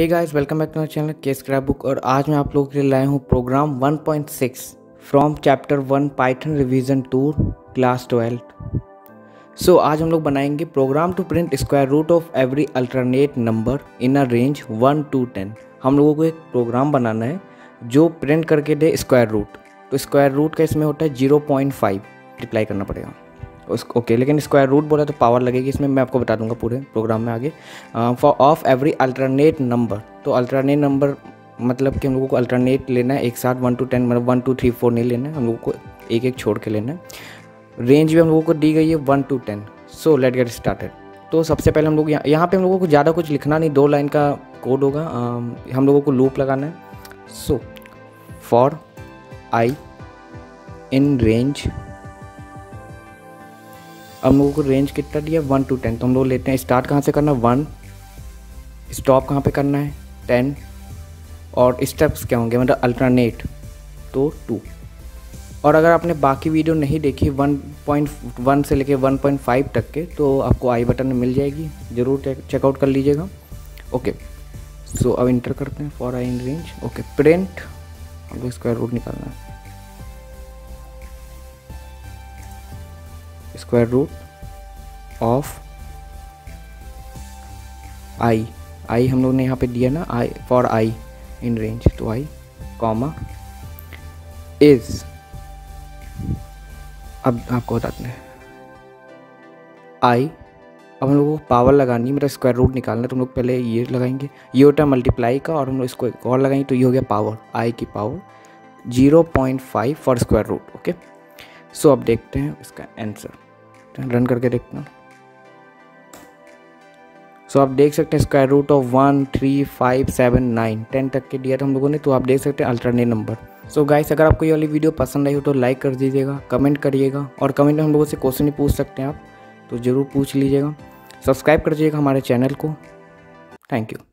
Hey guys welcome back to my channel K scrapbook और आज मैं आप लोगों के लिए लाया हूँ program 1.6 from chapter one Python revision to class twelfth so आज हम लोग बनाएँगे program to print square root of every alternate number in a range one to ten हम लोगों को एक प्रोग्राम बनाना है जो प्रिंट करके दे स्क्वायर रूट तो स्क्वायर रूट का इसमें होता है ज़ीरो पॉइंट फाइव रिप्लाई करना पड़ेगा। ओके लेकिन स्क्वायर रूट बोला तो पावर लगेगी इसमें मैं आपको बता दूँगा पूरे प्रोग्राम में आगे। For of every alternate number तो अल्टरनेट नंबर मतलब कि हम लोगों को अल्टरनेट लेना है एक साथ वन टू टेन मतलब वन टू थ्री फोर नहीं लेना है हम लोगों को एक एक छोड़ के लेना है। रेंज भी हम लोगों को दी गई है one to ten so let get started तो सबसे पहले हम लोग यहाँ यहाँ पे हम लोगों को ज़्यादा कुछ लिखना नहीं दो लाइन का कोड होगा uh, हम लोगों को लूप लगाना है। So for I in range हम लोगों को रेंज कितना दिया? वन टू टेन तो हम लोग लेते हैं स्टार्ट कहाँ से करना? वन स्टॉप कहाँ पे करना है? टेन और स्टेप्स क्या होंगे? मतलब अल्टरनेट तो टू और अगर आपने बाकी वीडियो नहीं देखी वन पॉइंट वन से लेके वन पॉइंट फाइव तक के तो आपको आई बटन मिल जाएगी. ज़रूर चेकआउट कर लीजिएगा. ओके सो अब इंटर करते हैं for I in range okay print हमको स्क्वायर रूट निकालना है. Square root of I I हम लोग ने यहाँ पे दिया ना I for I in range तो आई कॉमा इज़ अब आपको बताते हैं। आई अब हम लोग को पावर लगानी मेरा स्क्वायर रूट निकालना तो हम लोग पहले ये लगाएँगे। ये होता है मल्टीप्लाई का और हम लोग इसको एक और लगाएँगे तो ये हो गया पावर आई की power zero point five for square root okay so अब देखते हैं इसका आंसर रन करके देखते हैं। सो so, आप देख सकते हैं square root of one three five seven nine ten तक के दिया था हम लोगों ने तो आप देख सकते हैं अल्टरनेट नंबर सो गाइस अगर आपको ये वाली वीडियो पसंद आई हो तो लाइक कर दीजिएगा कमेंट करिएगा और कमेंट में हम लोगों से क्वेश्चन ही पूछ सकते हैं आप तो ज़रूर पूछ लीजिएगा। सब्सक्राइब कर दीजिएगा हमारे चैनल को। Thank you